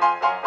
you.